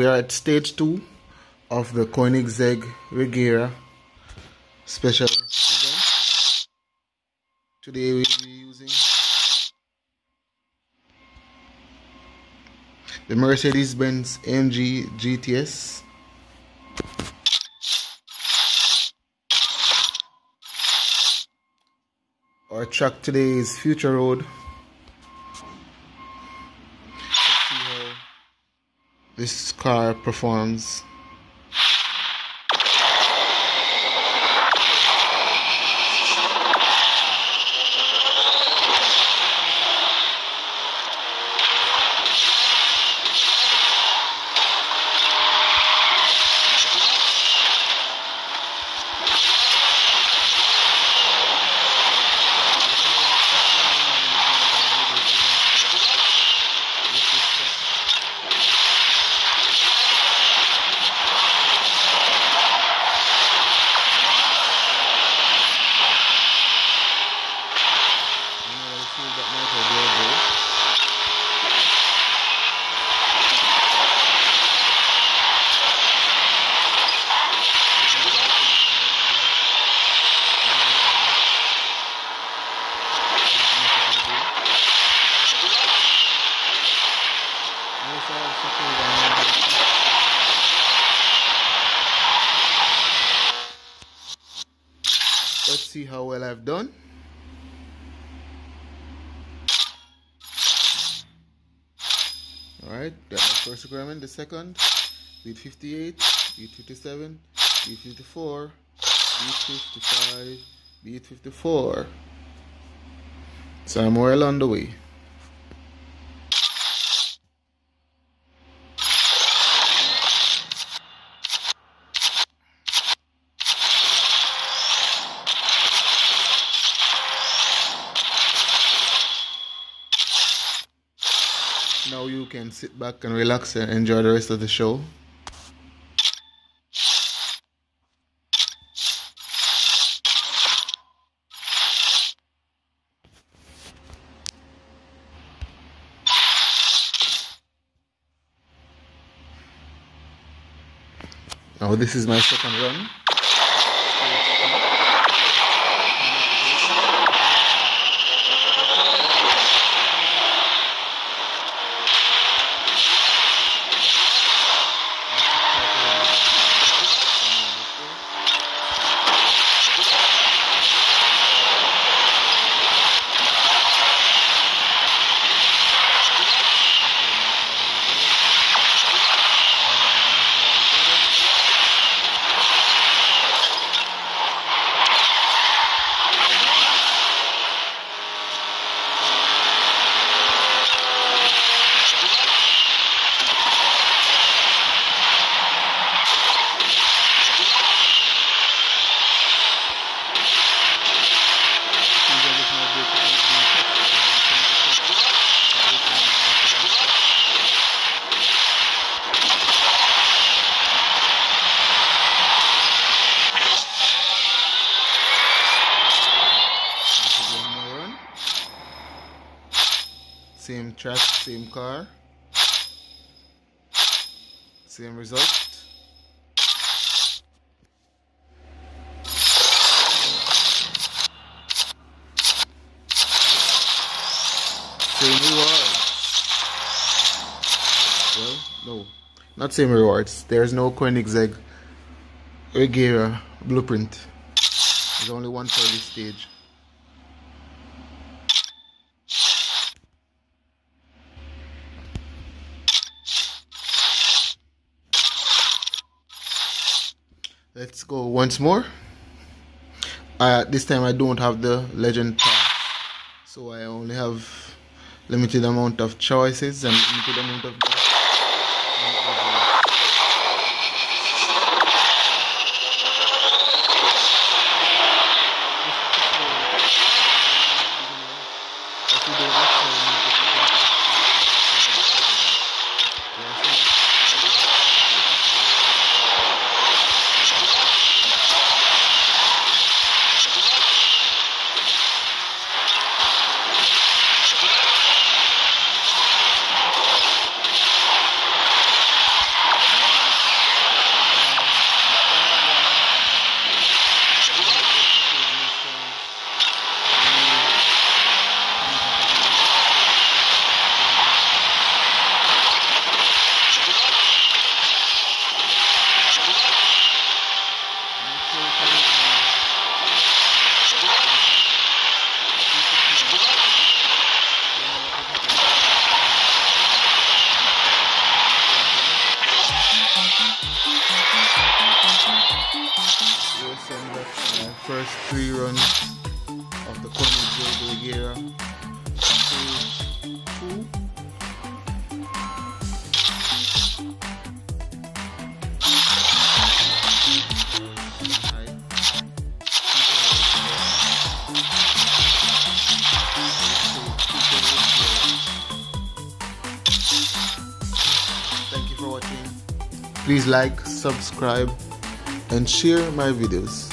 we are at stage two of the Koenigsegg Regera special event. Today we'll be using the Mercedes-Benz AMG GTS our track today is Future Road this car performs let's see how well I've done. Alright got my first requirement the second beat 58 beat 57 beat 54 beat 55 beat 54 so I'm well on the way now you can sit back and relax and enjoy the rest of the show. Now this is my second run track, same car, same result. Same rewards. Well, no, not same rewards. There's no Koenigsegg Regera blueprint. There's only one for this stage. Let's go once more. Uh, this time I don't have the legend pass so I only have limited amount of choices and limited amount of first three runs of the Corner Joe Bulgaria. Two. Thank you for watching. Please like, subscribe, and share my videos.